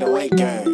potato weight gain.